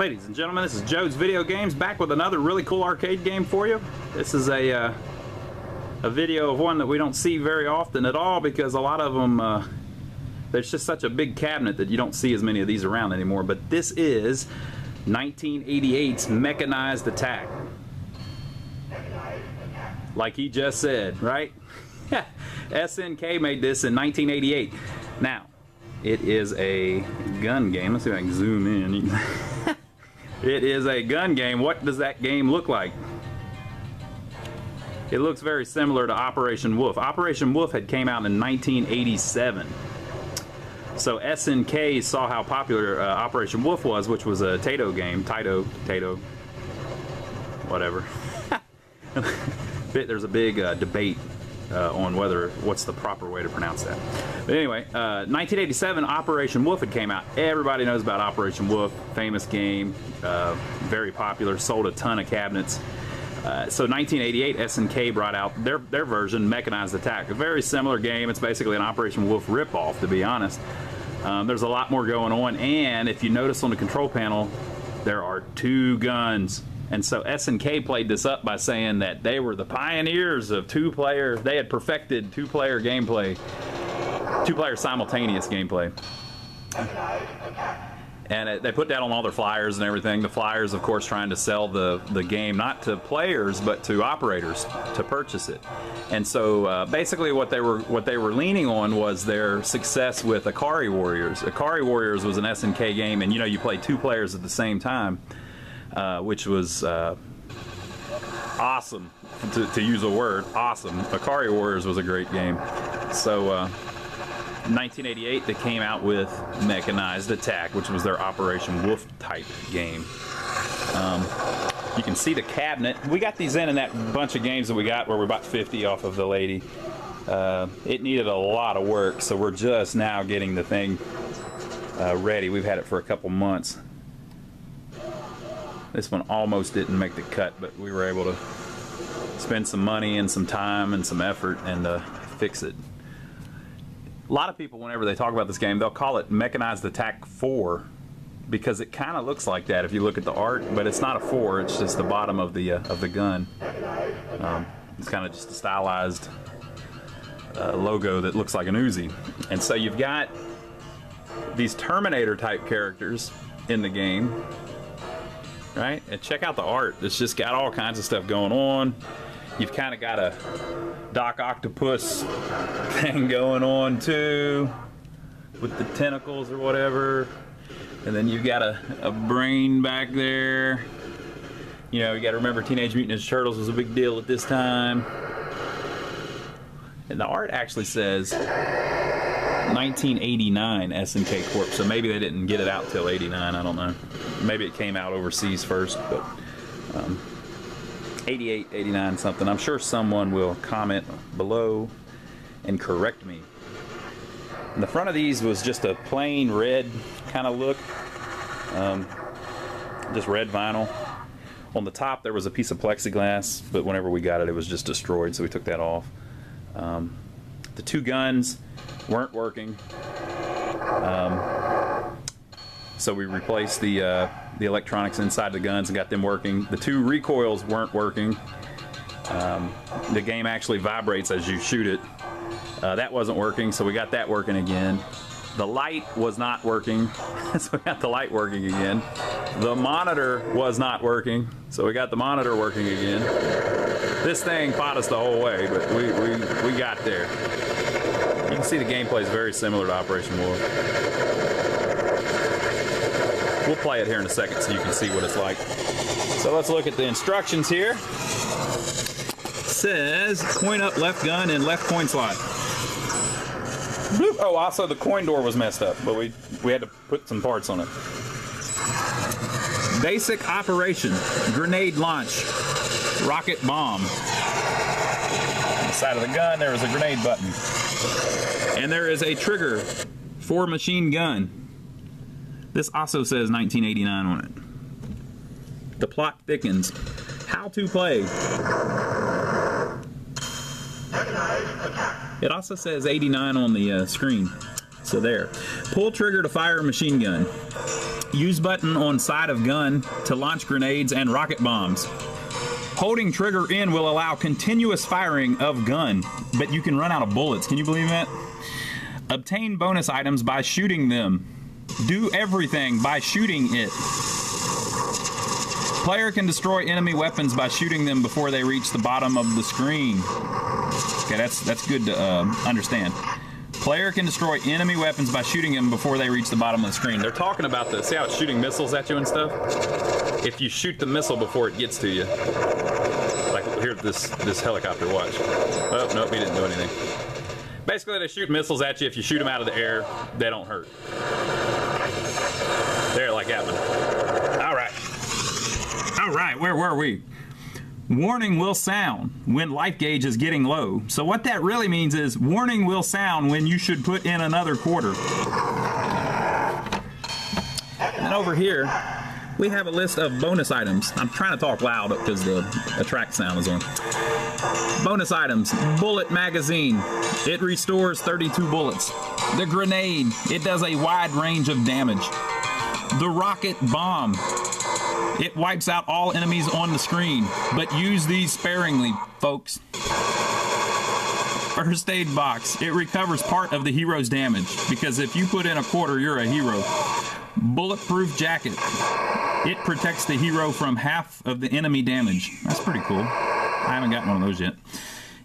Ladies and gentlemen, this is Joe's Video Games back with another really cool arcade game for you. This is a uh, a video of one that we don't see very often at all because a lot of them uh, there's just such a big cabinet that you don't see as many of these around anymore. But this is 1988's Mechanized Attack. Like he just said, right? SNK made this in 1988. Now, it is a gun game. Let's see if I can zoom in. it is a gun game. What does that game look like? It looks very similar to Operation Wolf. Operation Wolf had came out in 1987. So SNK saw how popular uh, Operation Wolf was, which was a Taito game. Taito, Taito, whatever. There's a big uh, debate uh, on whether what's the proper way to pronounce that. But anyway, uh, 1987, Operation Wolf had came out. Everybody knows about Operation Wolf, famous game, uh, very popular, sold a ton of cabinets. Uh, so 1988, SNK brought out their their version, Mechanized Attack, a very similar game. It's basically an Operation Wolf ripoff, to be honest. Um, there's a lot more going on, and if you notice on the control panel, there are two guns. And so SNK played this up by saying that they were the pioneers of two-player. They had perfected two-player gameplay, two-player simultaneous gameplay. And they put that on all their flyers and everything. The flyers, of course, trying to sell the, the game not to players but to operators to purchase it. And so uh, basically, what they were what they were leaning on was their success with Ikari Warriors. Ikari Warriors was an SNK game, and you know you play two players at the same time, uh, which was uh, awesome. To, to, use a word, awesome. Ikari Warriors was a great game. So. Uh, 1988, they came out with Mechanized Attack, which was their Operation Wolf type game. Um, you can see the cabinet. We got these in in that bunch of games that we got where we bought 50 off of the lady. Uh, it needed a lot of work, so we're just now getting the thing uh, ready. We've had it for a couple months. This one almost didn't make the cut, but we were able to spend some money and some time and some effort and uh, fix it. A lot of people, whenever they talk about this game, they'll call it Mechanized Attack 4 because it kind of looks like that if you look at the art, but it's not a 4, it's just the bottom of the, uh, of the gun. Um, it's kind of just a stylized uh, logo that looks like an Uzi. And so you've got these Terminator type characters in the game, right? And check out the art. It's just got all kinds of stuff going on. You've kind of got a Doc Octopus thing going on too with the tentacles or whatever. And then you've got a, a brain back there. You know, you got to remember Teenage Mutant Ninja Turtles was a big deal at this time. And the art actually says 1989 SNK Corp. So maybe they didn't get it out till 89. I don't know. Maybe it came out overseas first, but um, 88, 89 something. I'm sure someone will comment below and correct me. And the front of these was just a plain red kind of look. Um, just red vinyl. On the top there was a piece of plexiglass, but whenever we got it, it was just destroyed, so we took that off. Um, the two guns weren't working. Um, so we replaced the uh, the electronics inside the guns and got them working. The two recoils weren't working. Um, the game actually vibrates as you shoot it. Uh, that wasn't working, so we got that working again. The light was not working, so we got the light working again. The monitor was not working, so we got the monitor working again. This thing fought us the whole way, but we, we, we got there. Can see the gameplay is very similar to Operation Wolf. We'll play it here in a second so you can see what it's like. So let's look at the instructions here. It says coin up left gun and left coin slot. Bloop. Oh, also the coin door was messed up, but we, we had to put some parts on it. Basic operation, grenade launch, rocket bomb. On the side of the gun, there is a grenade button. And there is a trigger for machine gun. This also says 1989 on it. The plot thickens. How to play. It also says 89 on the uh, screen. So there. Pull trigger to fire machine gun. Use button on side of gun to launch grenades and rocket bombs. Holding trigger in will allow continuous firing of gun, but you can run out of bullets. Can you believe that? Obtain bonus items by shooting them. Do everything by shooting it. Player can destroy enemy weapons by shooting them before they reach the bottom of the screen. Okay, that's that's good to uh, understand. Player can destroy enemy weapons by shooting them before they reach the bottom of the screen. They're talking about the see how it's shooting missiles at you and stuff. If you shoot the missile before it gets to you, like here this this helicopter. Watch. Oh nope, he didn't do anything. Basically, they shoot missiles at you. If you shoot them out of the air, they don't hurt. There, like that one. All right. All right, where were we? Warning will sound when life gauge is getting low. So what that really means is warning will sound when you should put in another quarter. And over here, we have a list of bonus items. I'm trying to talk loud because the, track sound is on. Bonus items, bullet magazine. It restores 32 bullets. The grenade, it does a wide range of damage. The rocket bomb, it wipes out all enemies on the screen, but use these sparingly, folks. First aid box, it recovers part of the hero's damage, because if you put in a quarter, you're a hero. Bulletproof jacket, it protects the hero from half of the enemy damage. That's pretty cool. I haven't gotten one of those yet.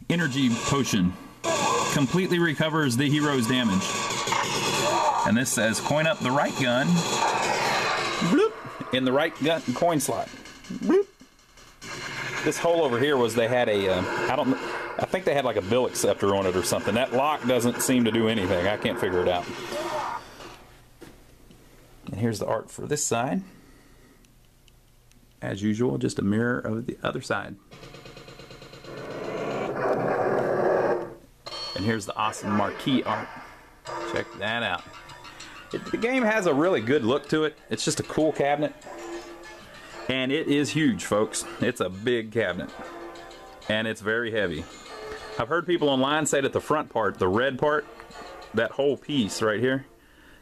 Energy potion, completely recovers the hero's damage. And this says coin up the right gun bloop, in the right gun coin slot. Bloop. This hole over here was they had a uh, I don't I think they had like a bill acceptor on it or something. That lock doesn't seem to do anything. I can't figure it out. And here's the art for this side. As usual, just a mirror of the other side. And here's the awesome marquee art. Check that out. It, the game has a really good look to it. It's just a cool cabinet. And it is huge, folks. It's a big cabinet. And it's very heavy. I've heard people online say that the front part, the red part, that whole piece right here,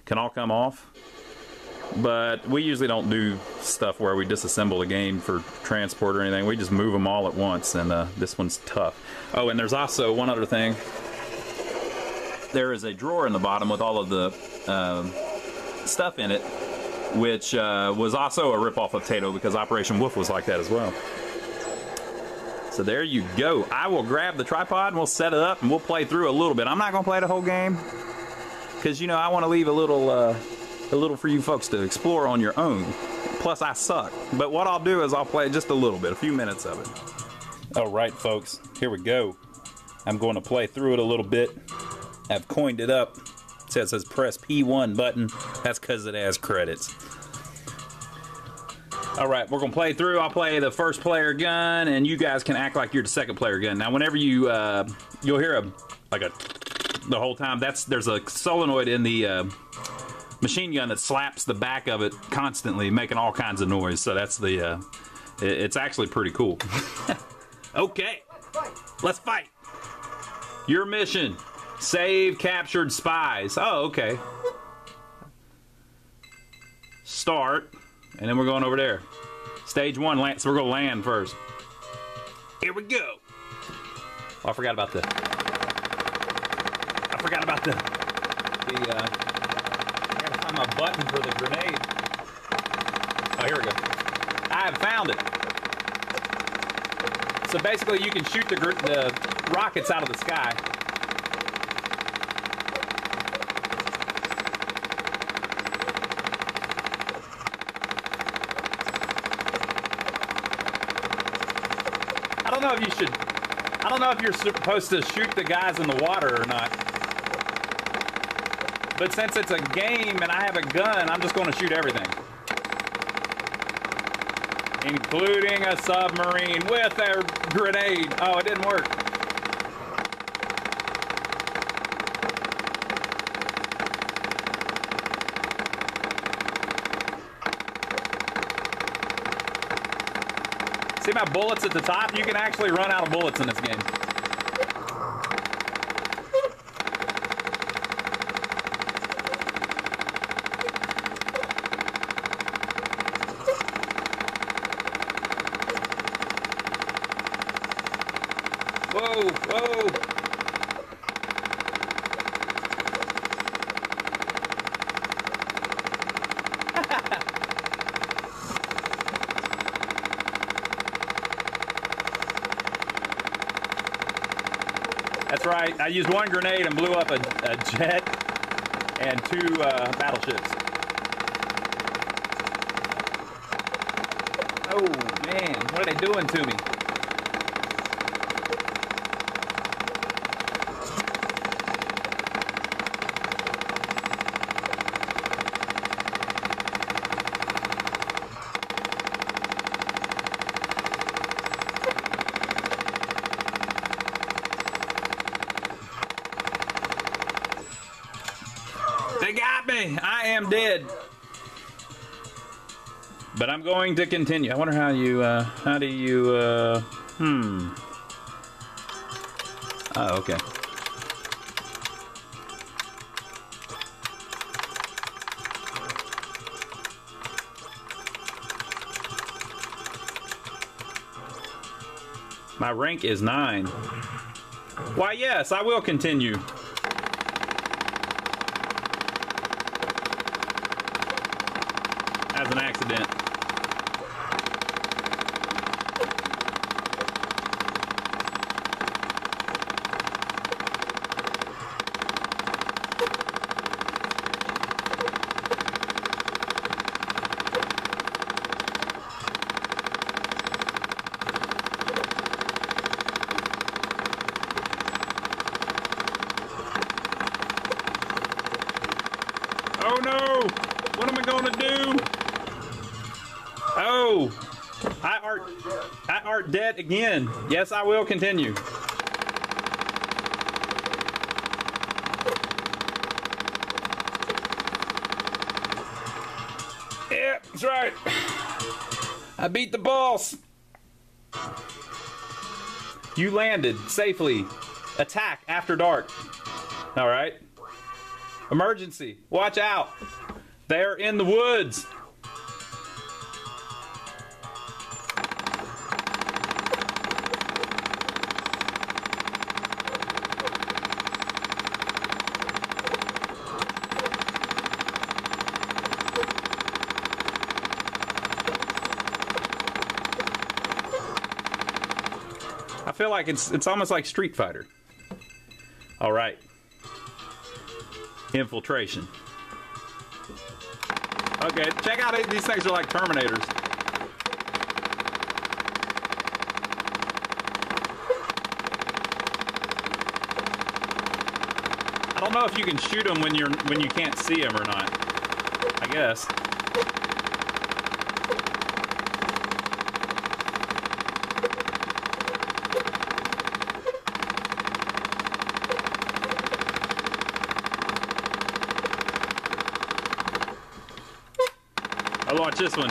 can all come off. But we usually don't do stuff where we disassemble a game for transport or anything. We just move them all at once, and uh, this one's tough. Oh, and there's also one other thing there is a drawer in the bottom with all of the uh, stuff in it, which uh, was also a ripoff of Taito because Operation Wolf was like that as well. So there you go. I will grab the tripod and we'll set it up and we'll play through a little bit. I'm not going to play the whole game because you know I want to leave a little, uh, a little for you folks to explore on your own. Plus I suck. But what I'll do is I'll play just a little bit, a few minutes of it. All right, folks, here we go. I'm going to play through it a little bit. I've coined it up. It says, says press P1 button. That's because it has credits. All right, we're gonna play through. I'll play the first player gun, and you guys can act like you're the second player gun. Now, whenever you uh, you'll hear a like a the whole time. That's there's a solenoid in the uh, machine gun that slaps the back of it constantly, making all kinds of noise. So that's the uh, it, it's actually pretty cool. okay, let's fight. Your mission Save captured spies. Oh, okay. Start. And then we're going over there. Stage one, land, so we're going to land first. Here we go. Oh, I forgot about the... I forgot about the... The, uh... I gotta find my button for the grenade. Oh, here we go. I have found it. So basically, you can shoot the, the rockets out of the sky. Know if you should. I don't know if you're supposed to shoot the guys in the water or not. But since it's a game and I have a gun, I'm just going to shoot everything. Including a submarine with a grenade. Oh, it didn't work. See my bullets at the top? You can actually run out of bullets in this game. Whoa, whoa. That's right. I used one grenade and blew up a, a jet and two uh, battleships. Oh man, what are they doing to me? Dead. But I'm going to continue. I wonder how you, uh, how do you, uh, hmm. Oh, okay. My rank is nine. Why, yes, I will continue. An accident. Oh no! What am I gonna do? Oh! I art I art dead again. Yes, I will continue. Yeah, that's right. I beat the boss. You landed safely. Attack after dark. All right. Emergency. Watch out. They're in the woods. I feel like it's it's almost like Street Fighter. All right. Infiltration. Okay, check out it. These things are like Terminators. I don't know if you can shoot them when you're when you can't see them or not. I guess. Oh, watch this one.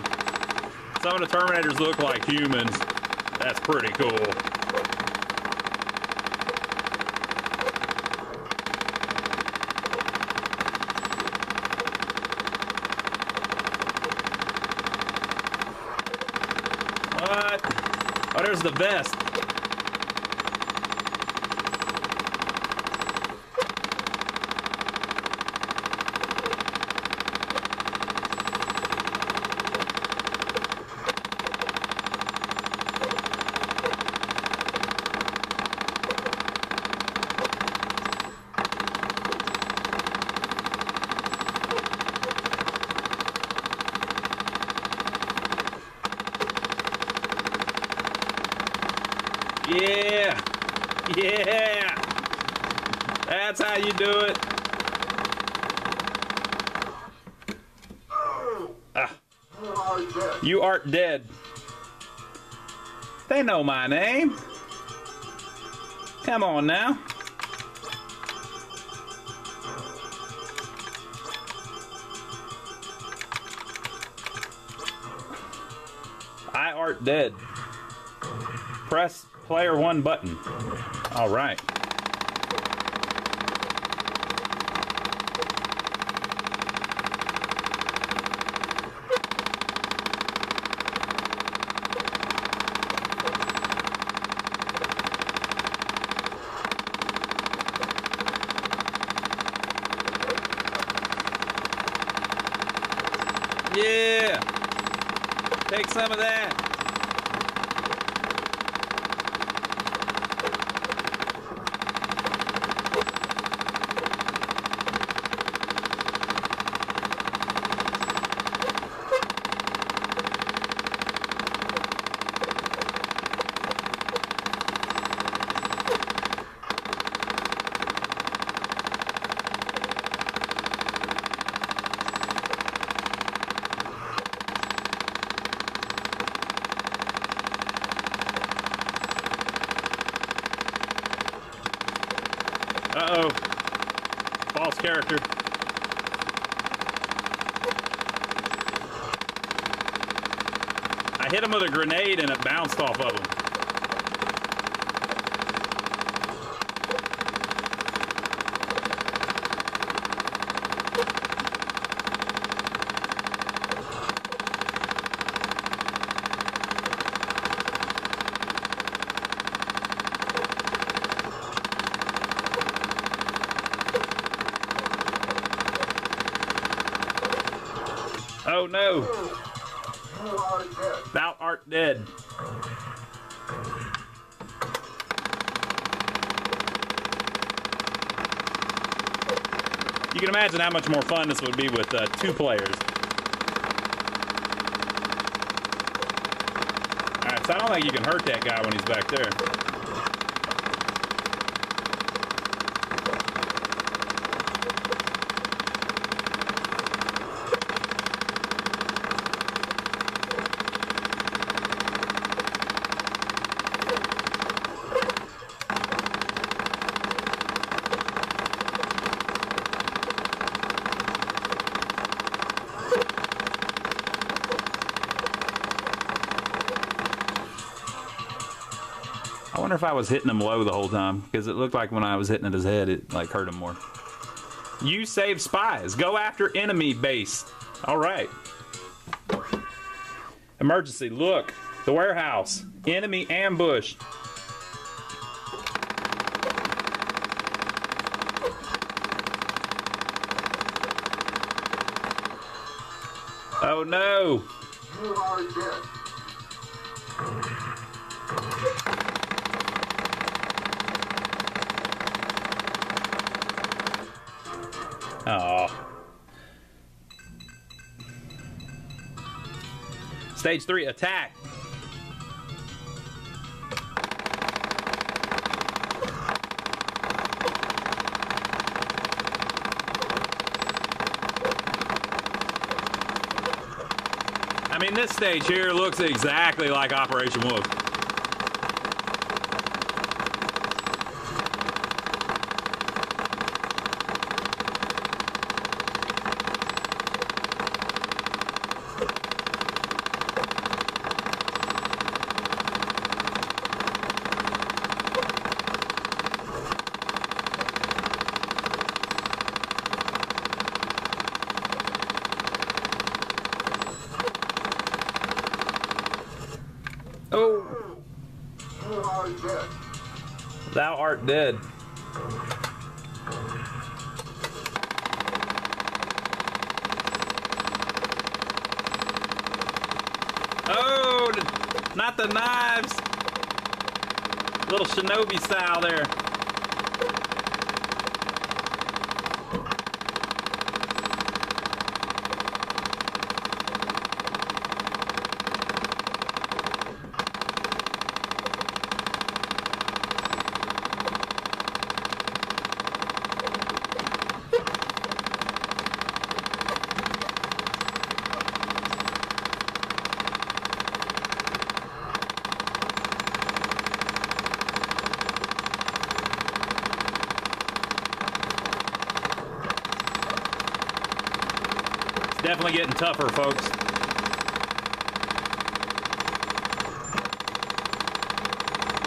Some of the Terminators look like humans. That's pretty cool. What? Oh, there's the vest. Yeah. Yeah. That's how you do it. Ah. You art dead. They know my name. Come on now. I art dead. Press player one button. All right. Yeah! Take some of that! Character. I hit him with a grenade and it bounced off of him. Oh no, thou art dead. You can imagine how much more fun this would be with uh, two players. Alright, so I don't think you can hurt that guy when he's back there. Wonder if I was hitting him low the whole time because it looked like when I was hitting at his head, it like hurt him more. You save spies. Go after enemy base. All right. Emergency. Look, the warehouse. Enemy ambush. Oh no. You are dead. Stage three, attack. I mean, this stage here looks exactly like Operation Wolf. Thou art dead. Oh, not the knives. Little shinobi style there. Definitely getting tougher, folks.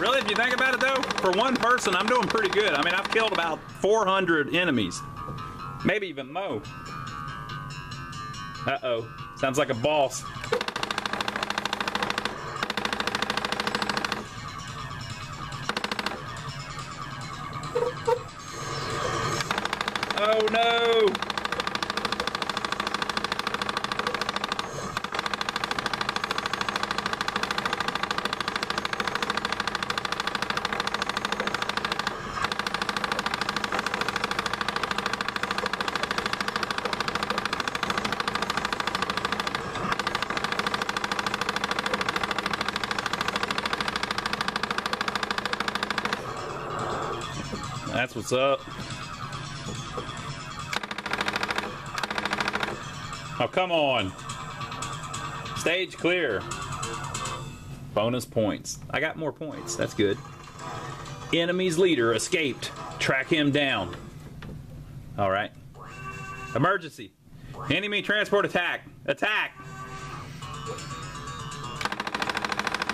Really, if you think about it though, for one person, I'm doing pretty good. I mean, I've killed about 400 enemies. Maybe even more. Uh-oh. Sounds like a boss. What's up. Oh, come on. Stage clear. Bonus points. I got more points. That's good. Enemy's leader escaped. Track him down. All right. Emergency. Enemy transport attack. Attack.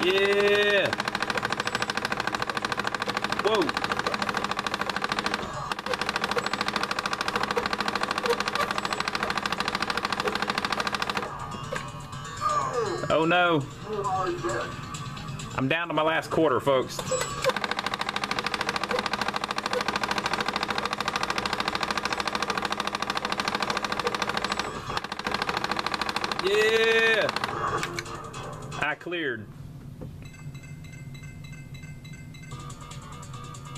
Yeah. Whoa. Oh no. I'm down to my last quarter, folks. Yeah! I cleared.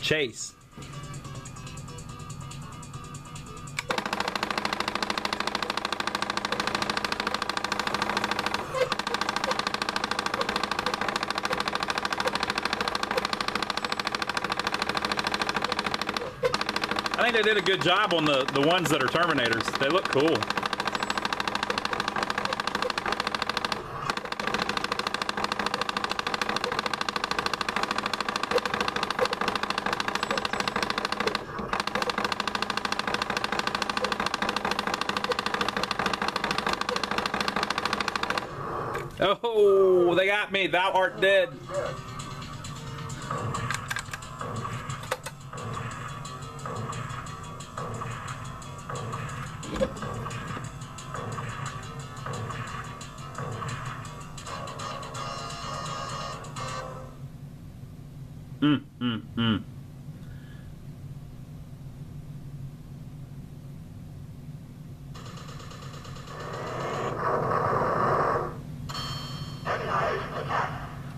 Chase. They did a good job on the, the ones that are Terminators. They look cool. Oh, they got me. Thou art dead. Dead.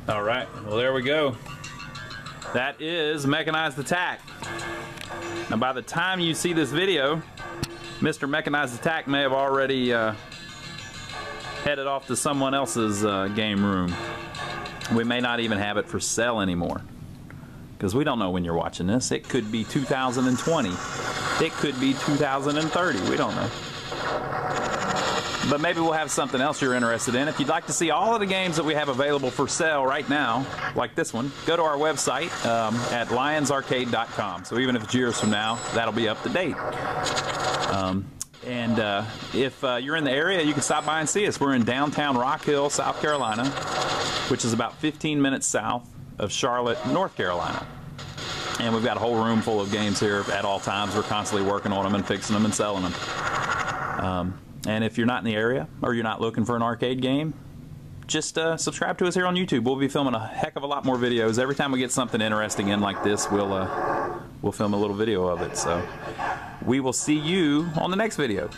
All right. Well, there we go. That is mechanized attack. Now, by the time you see this video, Mr. Mechanized Attack may have already uh, headed off to someone else's uh, game room. We may not even have it for sale anymore because we don't know when you're watching this. It could be 2020. It could be 2030. We don't know. But maybe we'll have something else you're interested in. If you'd like to see all of the games that we have available for sale right now, like this one, go to our website um, at lyonsarcade.com. So even if it's years from now, that'll be up to date. Um, and uh, if uh, you're in the area, you can stop by and see us. We're in downtown Rock Hill, South Carolina, which is about 15 minutes south of Charlotte, North Carolina. And we've got a whole room full of games here at all times. We're constantly working on them and fixing them and selling them. Um, and if you're not in the area or you're not looking for an arcade game, just uh, subscribe to us here on YouTube. We'll be filming a heck of a lot more videos. Every time we get something interesting in like this, we'll uh, we'll film a little video of it. So we will see you on the next video.